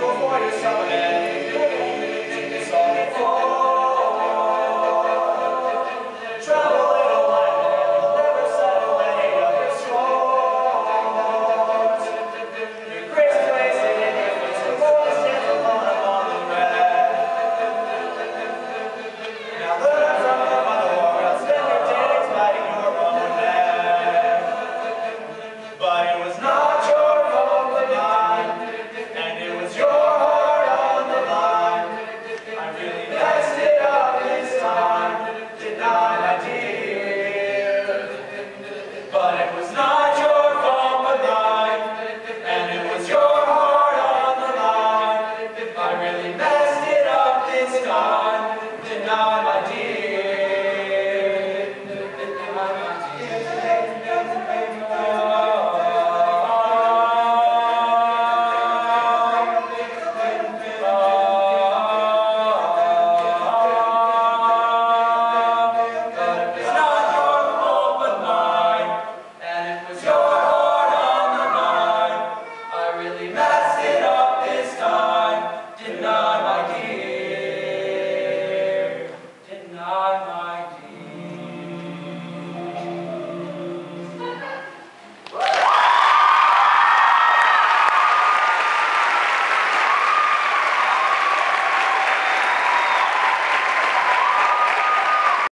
Go for it, somebody. Hallelujah. my.